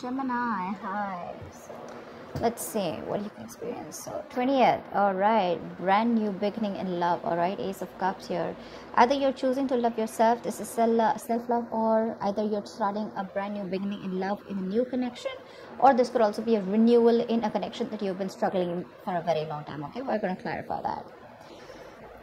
Gemini, hi. Let's see what you can experience. So, 20th, all right, brand new beginning in love, all right, Ace of Cups here. Either you're choosing to love yourself, this is uh, self love, or either you're starting a brand new beginning in love in a new connection, or this could also be a renewal in a connection that you've been struggling for a very long time. Okay, we're going to clarify that.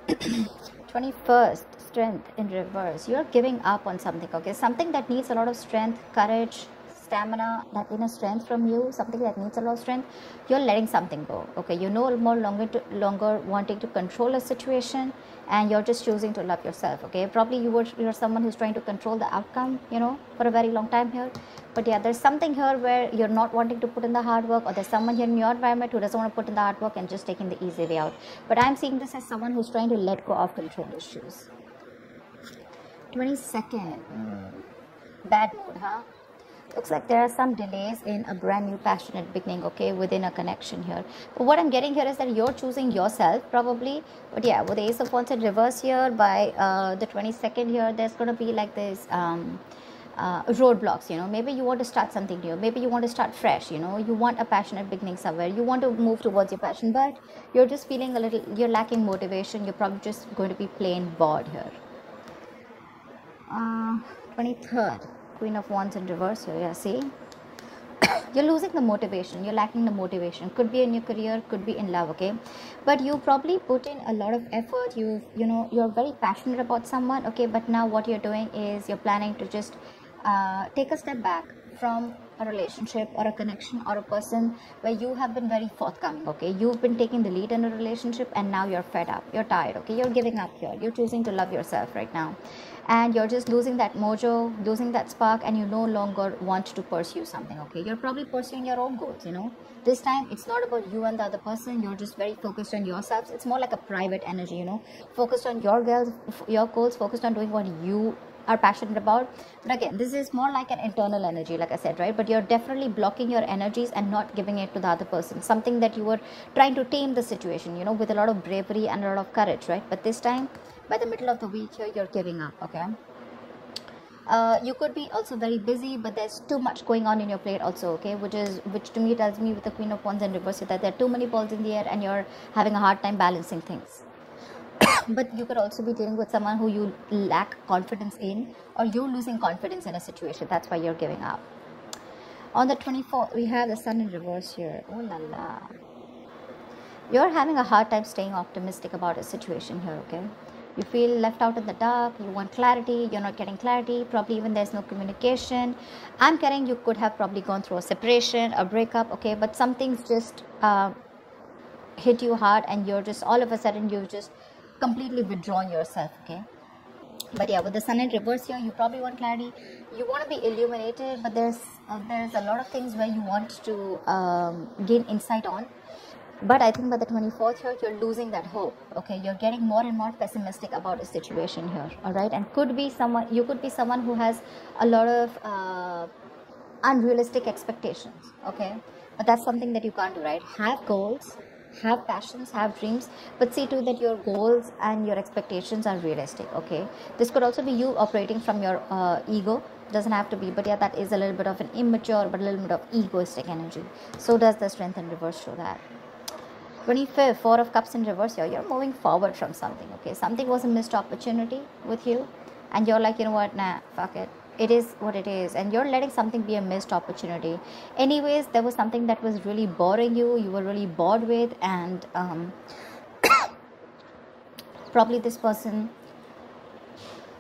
21st strength in reverse you're giving up on something okay something that needs a lot of strength courage stamina, that inner strength from you, something that needs a lot of strength, you're letting something go. Okay, you're no more longer to, longer wanting to control a situation, and you're just choosing to love yourself. Okay, probably you were you're someone who's trying to control the outcome, you know, for a very long time here. But yeah, there's something here where you're not wanting to put in the hard work, or there's someone here in your environment who doesn't want to put in the hard work and just taking the easy way out. But I'm seeing this as someone who's trying to let go of control issues. 22nd. Mm. Bad mood, huh? Looks like there are some delays in a brand new passionate beginning okay within a connection here. But what i'm getting here is that you're choosing yourself probably. But yeah with the ace of wands in reverse here by uh, the 22nd here there's going to be like this um, uh, roadblocks you know. Maybe you want to start something new. Maybe you want to start fresh you know. You want a passionate beginning somewhere. You want to move towards your passion but you're just feeling a little you're lacking motivation. You're probably just going to be plain bored here. Uh, 23rd Queen of Wands in reverse here, yeah, see? you're losing the motivation, you're lacking the motivation. Could be in your career, could be in love, okay? But you probably put in a lot of effort, you you know, you're very passionate about someone, okay, but now what you're doing is you're planning to just uh, take a step back from a relationship or a connection or a person where you have been very forthcoming okay? You've been taking the lead in a relationship and now you're fed up. You're tired okay? You're giving up here. You're choosing to love yourself right now. And you're just losing that mojo losing that spark and you no longer want to pursue something okay? You're probably pursuing your own goals you know? This time it's not about you and the other person. You're just very focused on yourselves. It's more like a private energy you know? Focused on your goals your goals focused on doing what you are passionate about. But again this is more like an internal energy like i said right? But you're definitely blocking your energies and not giving it to the other person. Something that you were trying to tame the situation you know with a lot of bravery and a lot of courage right? But this time by the middle of the week here you're giving up okay? Uh, you could be also very busy but there's too much going on in your plate also okay? Which is which to me tells me with the queen of wands and reverse that there are too many balls in the air and you're having a hard time balancing things but you could also be dealing with someone who you lack confidence in or you're losing confidence in a situation. That's why you're giving up. On the 24th we have the sun in reverse here. Oh la la. You're having a hard time staying optimistic about a situation here okay? You feel left out in the dark you want clarity you're not getting clarity probably even there's no communication. I'm getting you could have probably gone through a separation a breakup okay? But something's just uh, hit you hard and you're just all of a sudden you've just completely withdrawn yourself okay? But yeah with the sun in reverse here you probably want clarity. You want to be illuminated but there's uh, there's a lot of things where you want to um, gain insight on. But i think by the 24th here you're losing that hope okay? You're getting more and more pessimistic about the situation here all right? And could be someone you could be someone who has a lot of uh, unrealistic expectations okay? But that's something that you can't do right? Have goals have passions have dreams but see to that your goals and your expectations are realistic okay? This could also be you operating from your uh, ego. Doesn't have to be but yeah that is a little bit of an immature but a little bit of egoistic energy. So does the strength in reverse show that. 25th four of cups in reverse here. You're moving forward from something okay? Something was a missed opportunity with you and you're like you know what? Nah fuck it it is what it is and you're letting something be a missed opportunity. Anyways there was something that was really boring you you were really bored with and um, probably this person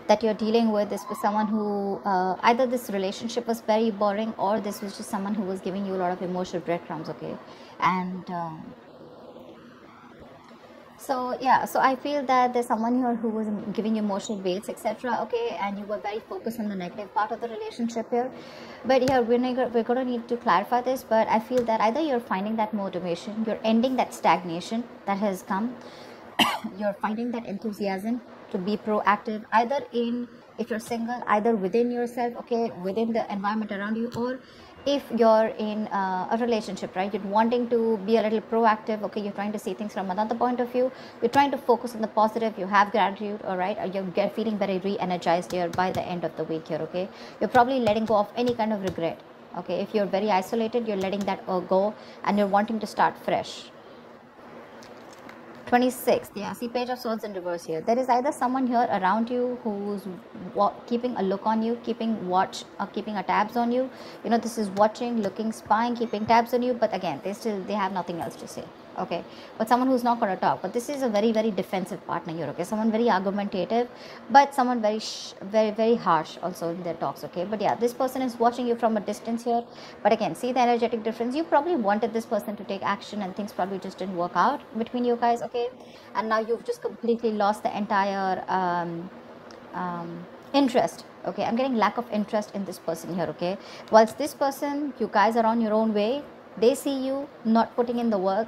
that you're dealing with this was someone who uh, either this relationship was very boring or this was just someone who was giving you a lot of emotional breadcrumbs okay? And um, so yeah so i feel that there's someone here who was giving you emotional baits etc okay and you were very focused on the negative part of the relationship here. But here we're, gonna, we're going to need to clarify this but i feel that either you're finding that motivation you're ending that stagnation that has come you're finding that enthusiasm to be proactive either in if you're single either within yourself okay within the environment around you or if you're in uh, a relationship right? You're wanting to be a little proactive. Okay you're trying to see things from another point of view. You're trying to focus on the positive. You have gratitude all right? You're feeling very re-energized here by the end of the week here okay? You're probably letting go of any kind of regret okay? If you're very isolated you're letting that uh, go and you're wanting to start fresh 26th yeah see page of swords in reverse here. There is either someone here around you who's keeping a look on you keeping watch or keeping a tabs on you. You know this is watching looking spying keeping tabs on you but again they still they have nothing else to say okay. But someone who's not going to talk. But this is a very very defensive partner here okay? Someone very argumentative but someone very sh- very very harsh also in their talks okay? But yeah this person is watching you from a distance here. But again see the energetic difference. You probably wanted this person to take action and things probably just didn't work out between you guys okay? And now you've just completely lost the entire um, um, interest okay? I'm getting lack of interest in this person here okay? Whilst this person you guys are on your own way. They see you not putting in the work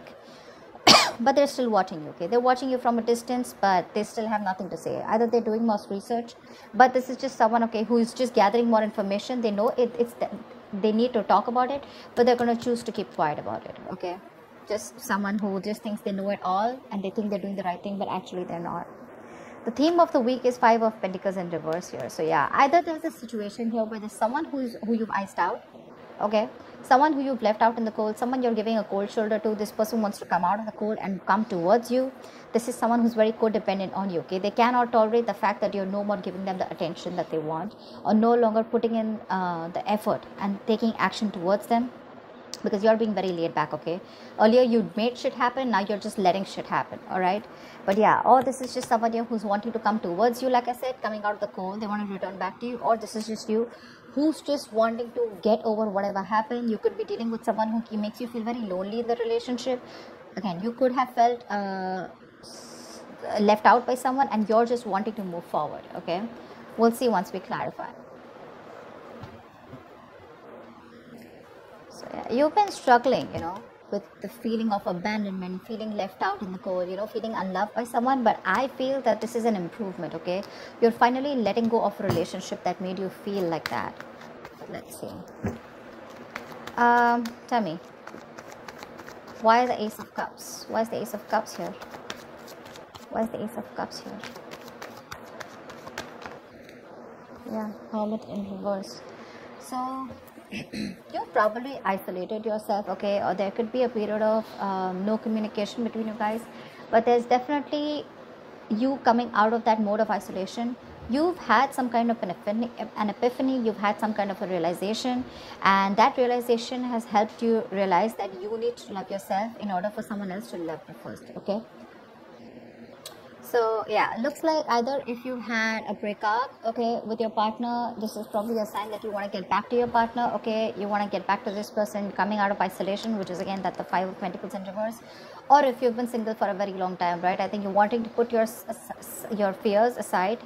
but they're still watching you okay? They're watching you from a distance but they still have nothing to say. Either they're doing more research but this is just someone okay who is just gathering more information. They know it, it's the, they need to talk about it but they're going to choose to keep quiet about it okay? Just someone who just thinks they know it all and they think they're doing the right thing but actually they're not. The theme of the week is five of pentacles in reverse here. So yeah either there's a situation here where there's someone who's who you've iced out okay. Someone who you've left out in the cold someone you're giving a cold shoulder to this person wants to come out of the cold and come towards you. This is someone who's very codependent on you okay? They cannot tolerate the fact that you're no more giving them the attention that they want or no longer putting in uh, the effort and taking action towards them because you're being very laid back okay? Earlier you made shit happen now you're just letting shit happen all right? But yeah or this is just somebody who's wanting to come towards you like i said coming out of the cold they want to return back to you or this is just you who's just wanting to get over whatever happened. You could be dealing with someone who makes you feel very lonely in the relationship. Again you could have felt uh, left out by someone and you're just wanting to move forward okay? We'll see once we clarify. So yeah, you've been struggling you know with the feeling of abandonment feeling left out in the cold you know feeling unloved by someone but i feel that this is an improvement okay? You're finally letting go of a relationship that made you feel like that let's see. Um tell me. Why the ace of cups? Why is the ace of cups here? Why is the ace of cups here? Yeah hermit in reverse. So you've probably isolated yourself okay? Or there could be a period of um, no communication between you guys. But there's definitely you coming out of that mode of isolation you've had some kind of an epiphany, an epiphany you've had some kind of a realization and that realization has helped you realize that you need to love yourself in order for someone else to love you first okay? So yeah looks like either if you had a breakup okay with your partner this is probably a sign that you want to get back to your partner okay? You want to get back to this person coming out of isolation which is again that the five of pentacles in reverse. Or if you've been single for a very long time right? I think you're wanting to put your your fears aside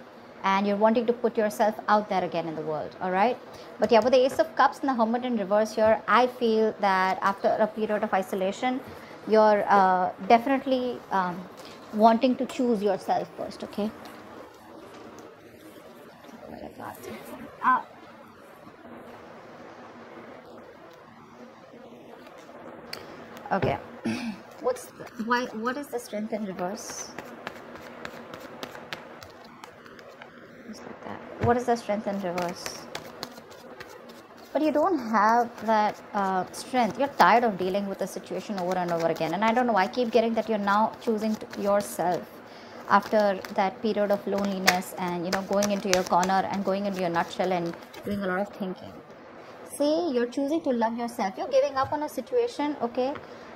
and you're wanting to put yourself out there again in the world all right? But yeah with the ace of cups and the hermit in reverse here i feel that after a period of isolation you're uh, definitely um, wanting to choose yourself first okay? Uh, okay. What's why what is the strength in reverse Just like that what is the strength in reverse? But you don't have that uh, strength. You're tired of dealing with the situation over and over again. And i don't know i keep getting that you're now choosing yourself after that period of loneliness and you know going into your corner and going into your nutshell and doing a lot of thinking. See you're choosing to love yourself. You're giving up on a situation okay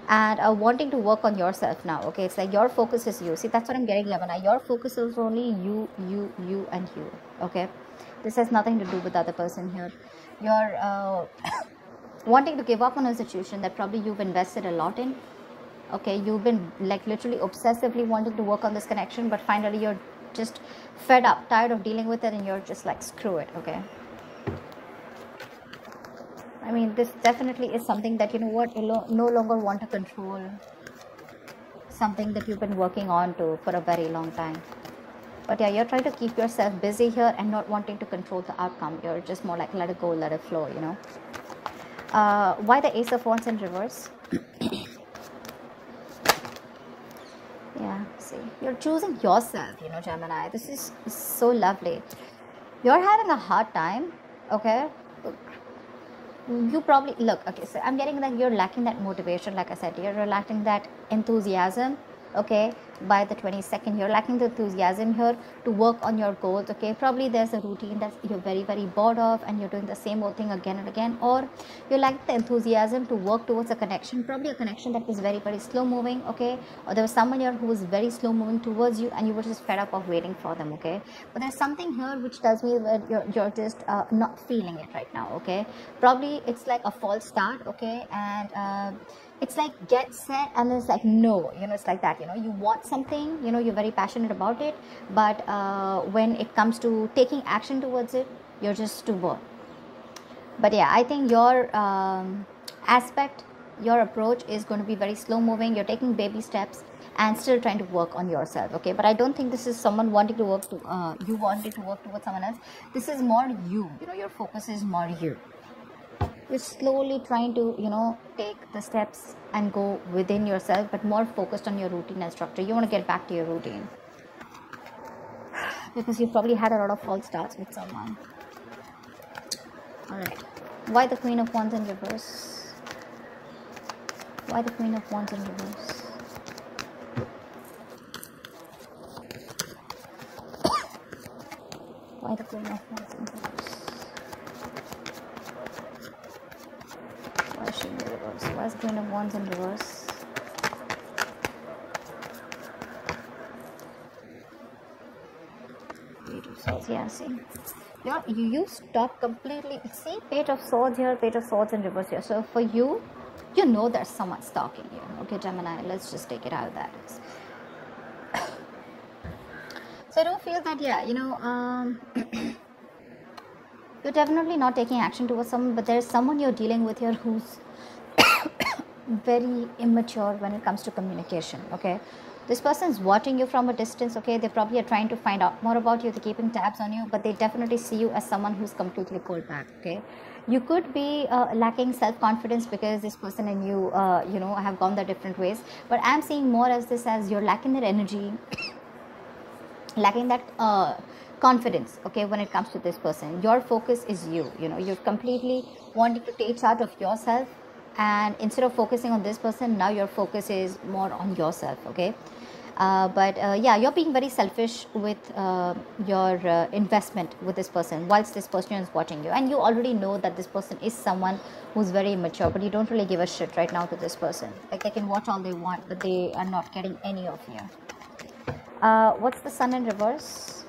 and uh, wanting to work on yourself now okay? It's like your focus is you. See that's what i'm getting Lavana. your focus is only you you you and you okay? This has nothing to do with the other person here. You're uh, wanting to give up on a situation that probably you've invested a lot in okay? You've been like literally obsessively wanting to work on this connection but finally you're just fed up tired of dealing with it and you're just like screw it okay i mean this definitely is something that you know what you no longer want to control something that you've been working on to for a very long time. But yeah you're trying to keep yourself busy here and not wanting to control the outcome. You're just more like let it go let it flow you know? Uh, why the ace of wands in reverse? Yeah see you're choosing yourself you know gemini. This is so lovely. You're having a hard time okay you probably look okay so i'm getting that you're lacking that motivation like i said you're lacking that enthusiasm okay by the 22nd you're lacking the enthusiasm here to work on your goals okay? Probably there's a routine that you're very very bored of and you're doing the same old thing again and again or you lack the enthusiasm to work towards a connection probably a connection that is very very slow moving okay? Or there was someone here who was very slow moving towards you and you were just fed up of waiting for them okay? But there's something here which tells me that you're, you're just uh, not feeling it right now okay? Probably it's like a false start okay? And uh, it's like get set and it's like no you know it's like that you know? You want something you know you're very passionate about it but uh, when it comes to taking action towards it you're just too bored. But yeah i think your um, aspect your approach is going to be very slow moving. You're taking baby steps and still trying to work on yourself okay? But i don't think this is someone wanting to work to uh, you wanting to work towards someone else. This is more you. You know your focus is more you you're slowly trying to you know take the steps and go within yourself but more focused on your routine and structure. You want to get back to your routine. Because you probably had a lot of false starts with someone. All right. Why the queen of wands in reverse? Why the queen of wands in reverse? Why the queen of wands in reverse Why is Wands in reverse? Swords, yeah, see. Yeah, you, you stop completely. See, Page of Swords here, Page of Swords in reverse here. So for you, you know there's someone stalking you. Okay, Gemini, let's just take it out that. so I don't feel that, yeah, you know, um, you're definitely not taking action towards someone, but there's someone you're dealing with here who's very immature when it comes to communication okay? This person is watching you from a distance okay? They probably are trying to find out more about you. They're keeping tabs on you but they definitely see you as someone who's completely pulled back okay? You could be uh, lacking self-confidence because this person and you uh, you know have gone their different ways. But i'm seeing more as this as you're lacking that energy lacking that uh, confidence okay when it comes to this person. Your focus is you you know? You're completely wanting to take charge of yourself and instead of focusing on this person now your focus is more on yourself okay? Uh, but uh, yeah you're being very selfish with uh, your uh, investment with this person whilst this person is watching you. And you already know that this person is someone who's very immature but you don't really give a shit right now to this person. Like they can watch all they want but they are not getting any of you. Uh, what's the sun in reverse?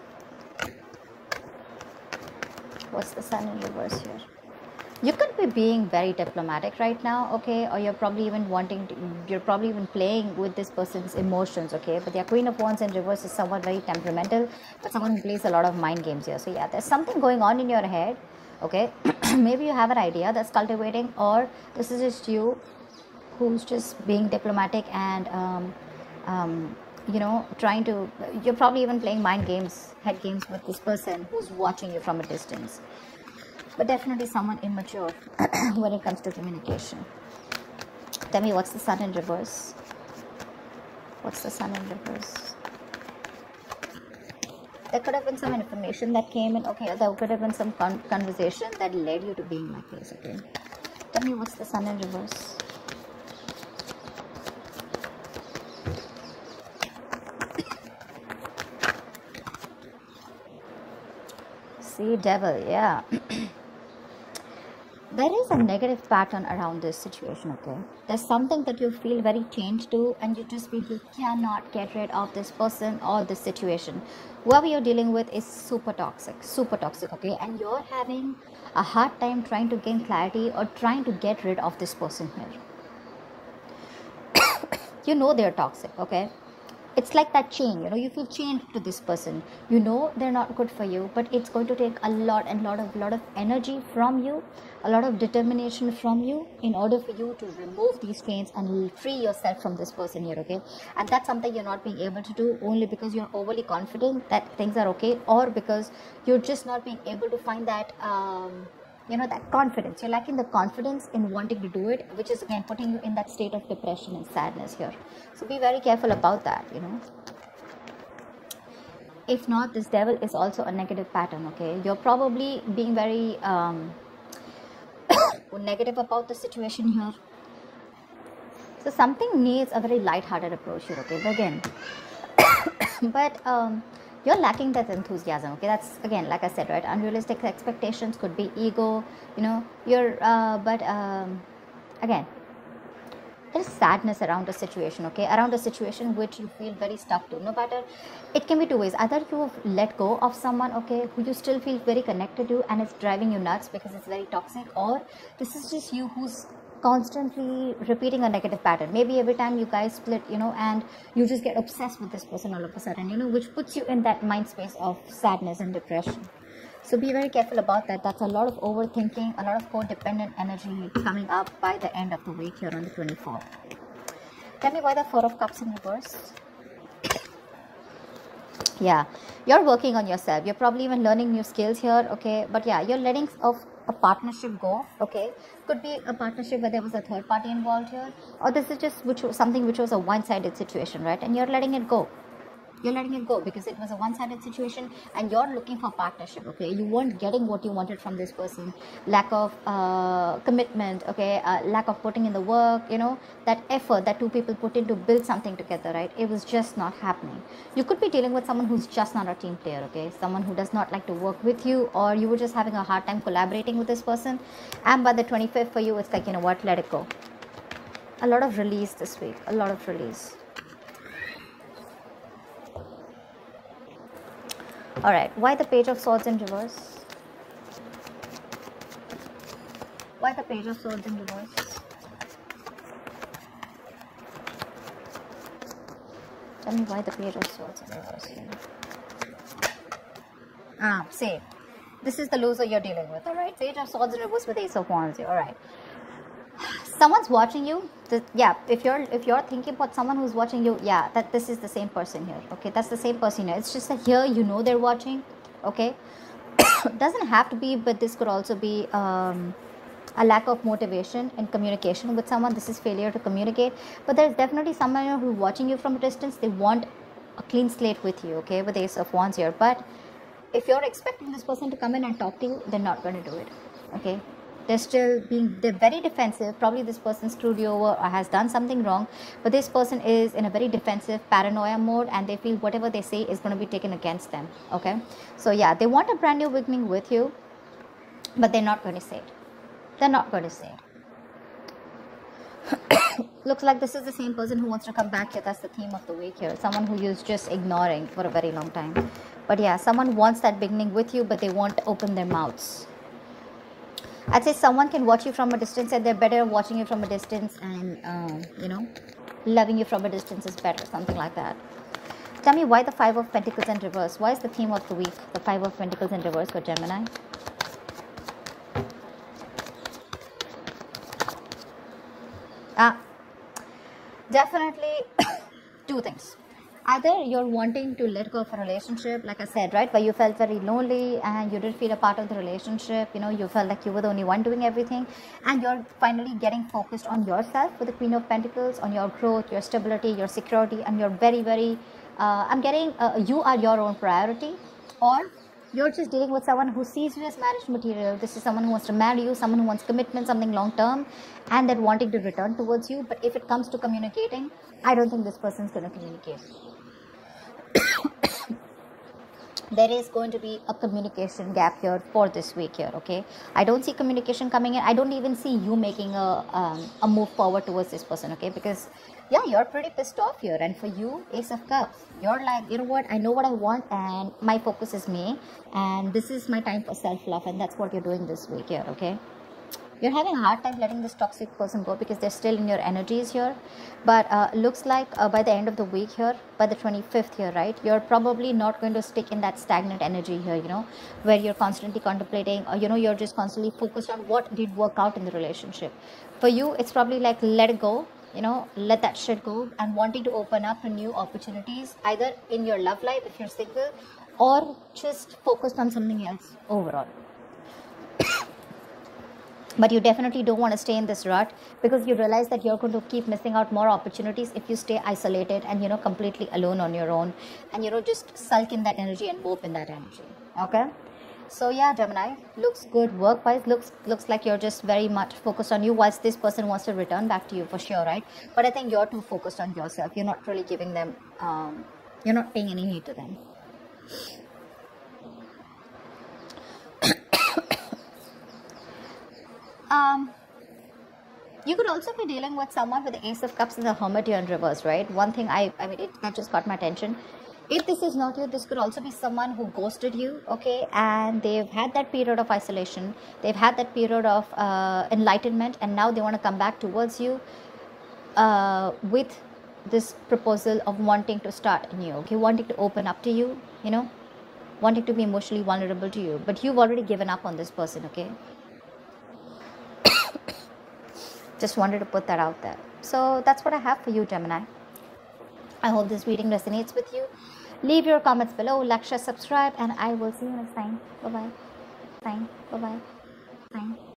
What's the sun in reverse here you could be being very diplomatic right now okay or you're probably even wanting to you're probably even playing with this person's emotions okay? But the queen of wands in reverse is someone very temperamental but someone who plays a lot of mind games here. So yeah there's something going on in your head okay? Maybe you have an idea that's cultivating or this is just you who's just being diplomatic and um, um, you know trying to you're probably even playing mind games head games with this person who's watching you from a distance but definitely someone immature when it comes to communication. Tell me what's the sun in reverse? What's the sun in reverse? There could have been some information that came in. Okay, there could have been some con conversation that led you to being like this. Okay, tell me what's the sun in reverse? See, devil, yeah. There is a negative pattern around this situation okay? There's something that you feel very changed to and you just feel you cannot get rid of this person or this situation. Whoever you're dealing with is super toxic super toxic okay? And you're having a hard time trying to gain clarity or trying to get rid of this person here. You know they're toxic okay it's like that chain you know you feel chained to this person. You know they're not good for you but it's going to take a lot and lot of lot of energy from you a lot of determination from you in order for you to remove these chains and free yourself from this person here okay? And that's something you're not being able to do only because you're overly confident that things are okay or because you're just not being able to find that um, you know that confidence you're lacking the confidence in wanting to do it which is again putting you in that state of depression and sadness here so be very careful about that you know if not this devil is also a negative pattern okay you're probably being very um, negative about the situation here. So something needs a very light-hearted approach here, okay? Again, but um, you're lacking that enthusiasm, okay? That's again, like I said, right? Unrealistic expectations could be ego, you know. You're, uh, but um, again, there's sadness around a situation okay around a situation which you feel very stuck to no matter it can be two ways either you let go of someone okay who you still feel very connected to and it's driving you nuts because it's very toxic or this is just you who's constantly repeating a negative pattern maybe every time you guys split you know and you just get obsessed with this person all of a sudden you know which puts you in that mind space of sadness and depression so be very careful about that. That's a lot of overthinking, a lot of codependent energy coming up by the end of the week here on the 24th. Tell me why the Four of Cups in reverse. yeah, you're working on yourself. You're probably even learning new skills here, okay? But yeah, you're letting of a partnership go, okay? Could be a partnership where there was a third party involved here, or this is just which something which was a one-sided situation, right? And you're letting it go you're letting it go because it was a one-sided situation and you're looking for partnership okay? You weren't getting what you wanted from this person. Lack of uh, commitment okay? Uh, lack of putting in the work you know? That effort that two people put in to build something together right? It was just not happening. You could be dealing with someone who's just not a team player okay? Someone who does not like to work with you or you were just having a hard time collaborating with this person. And by the 25th for you it's like you know what? Let it go. A lot of release this week. A lot of release all right why the page of swords in reverse? Why the page of swords in reverse? Tell me why the page of swords in reverse ah same. This is the loser you're dealing with all right? Page of swords in reverse with ace of wands all right someone's watching you the, yeah if you're if you're thinking about someone who's watching you yeah that this is the same person here okay? That's the same person here. It's just that here you know they're watching okay? Doesn't have to be but this could also be um, a lack of motivation and communication with someone. This is failure to communicate. But there's definitely someone who's watching you from a distance they want a clean slate with you okay with the ace of wands here. But if you're expecting this person to come in and talk to you they're not going to do it okay they're still being they're very defensive. Probably this person screwed you over or has done something wrong. But this person is in a very defensive paranoia mode and they feel whatever they say is going to be taken against them okay? So yeah they want a brand new beginning with you but they're not going to say it. They're not going to say it. Looks like this is the same person who wants to come back here. That's the theme of the week here. Someone who is just ignoring for a very long time. But yeah someone wants that beginning with you but they won't open their mouths I'd say someone can watch you from a distance and they're better watching you from a distance and, um, you know, loving you from a distance is better, something like that. Tell me why the Five of Pentacles in reverse? Why is the theme of the week the Five of Pentacles in reverse for Gemini? Ah, definitely two things either you're wanting to let go of a relationship like i said right where you felt very lonely and you didn't feel a part of the relationship you know you felt like you were the only one doing everything and you're finally getting focused on yourself with the queen of pentacles on your growth your stability your security and you're very very uh, i'm getting uh, you are your own priority or you're just dealing with someone who sees you as marriage material. This is someone who wants to marry you, someone who wants commitment, something long term, and they're wanting to return towards you. But if it comes to communicating, I don't think this person's going to communicate. There is going to be a communication gap here for this week here okay? I don't see communication coming in. I don't even see you making a um, a move forward towards this person okay? Because yeah you're pretty pissed off here. And for you ace of cups you're like you know what? I know what i want and my focus is me. And this is my time for self-love and that's what you're doing this week here okay you're having a hard time letting this toxic person go because they're still in your energies here. But uh, looks like uh, by the end of the week here by the 25th here right you're probably not going to stick in that stagnant energy here you know where you're constantly contemplating or you know you're just constantly focused on what did work out in the relationship. For you it's probably like let it go you know let that shit go and wanting to open up to new opportunities either in your love life if you're single or just focused on something else overall but you definitely don't want to stay in this rut because you realize that you're going to keep missing out more opportunities if you stay isolated and you know completely alone on your own and you know just sulk in that energy and mope in that energy. Okay? So yeah gemini looks good. Work wise looks looks like you're just very much focused on you whilst this person wants to return back to you for sure right? But i think you're too focused on yourself. You're not really giving them um, you're not paying any heed to them um you could also be dealing with someone with the ace of cups and the hermit here in reverse right? One thing i i mean it, that just caught my attention. If this is not you this could also be someone who ghosted you okay? And they've had that period of isolation. They've had that period of uh, enlightenment and now they want to come back towards you uh, with this proposal of wanting to start new okay? Wanting to open up to you you know? Wanting to be emotionally vulnerable to you. But you've already given up on this person okay just wanted to put that out there so that's what i have for you gemini I hope this reading resonates with you. Leave your comments below, like, share, subscribe, and I will see you next time. Bye bye. Bye bye.